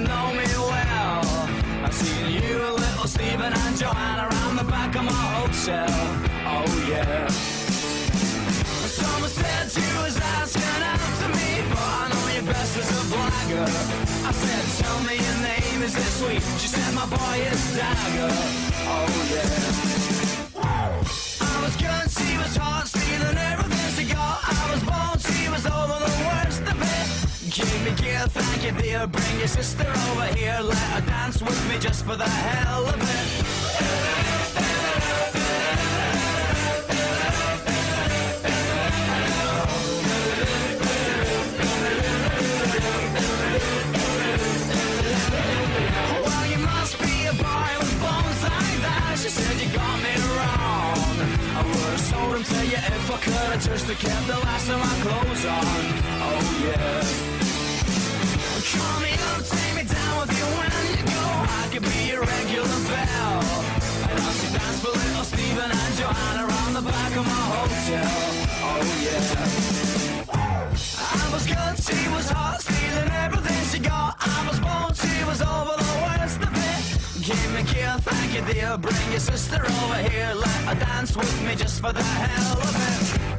know me well. I've seen you, little Stephen and Joanna, around the back of my hotel. Oh yeah. Someone said you was asking after me, but I know your best as a blagger. I said, tell me your name, is it sweet? She said, my boy is Dagger. Oh yeah. Give me gear, thank you dear. Bring your sister over here, let her dance with me just for the hell of it. Well, you must be a boy with bones like that. She said you got me wrong. I would have sold him to you if I could have just kept the last of my clothes on. Oh yeah. Joanna around the back of my hotel. Oh yeah. I was good, she was hot, stealing everything she got. I was born, she was over the worst of it. Give me gear, thank you dear. Bring your sister over here, let her dance with me just for the hell of it.